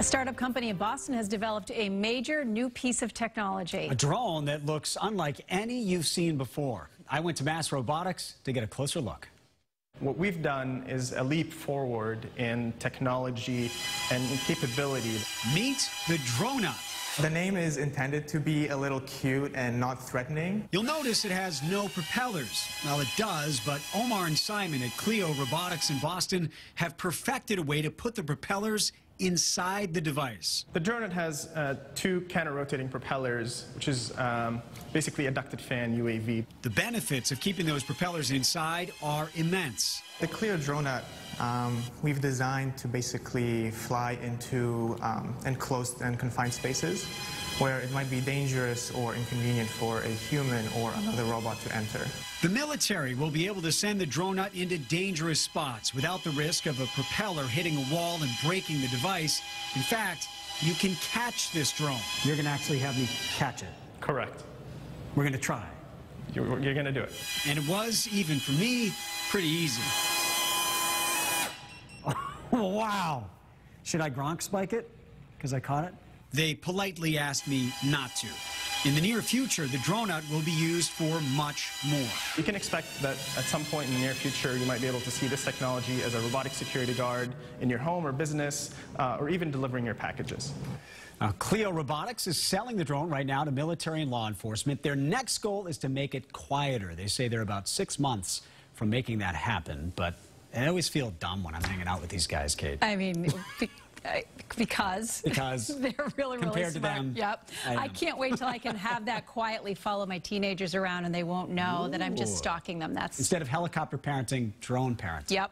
A startup company in Boston has developed a major new piece of technology. A drone that looks unlike any you've seen before. I went to Mass Robotics to get a closer look. What we've done is a leap forward in technology and in capability. Meet the Dronut. The name is intended to be a little cute and not threatening. You'll notice it has no propellers. Well, it does, but Omar and Simon at Cleo Robotics in Boston have perfected a way to put the propellers inside the device. The Dronut has uh, two counter-rotating propellers, which is um, basically a ducted fan UAV. The benefits of keeping those propellers inside are immense. The Clear Dronut um, we've designed to basically fly into um, enclosed and confined spaces where it might be dangerous or inconvenient for a human or another robot to enter. The military will be able to send the Dronut into dangerous spots without the risk of a propeller hitting a wall and breaking the device. In fact, you can catch this drone. You're going to actually have me catch it. Correct. We're going to try. You're, you're going to do it. And it was, even for me, pretty easy. wow. Should I Gronk spike it? Because I caught it? They politely asked me not to. In the near future, the Dronut will be used for much more. You can expect that at some point in the near future, you might be able to see this technology as a robotic security guard in your home or business, uh, or even delivering your packages. Now, Cleo Robotics is selling the drone right now to military and law enforcement. Their next goal is to make it quieter. They say they're about six months from making that happen, but I always feel dumb when I'm hanging out with these guys, Kate. I mean, because because they're really really compared smart. to them. Yep. I, I, can't wait till I can have that quietly follow my teenagers around and they won't know Ooh. that I'm just stalking them. That's instead of helicopter parenting, drone parenting. Yep.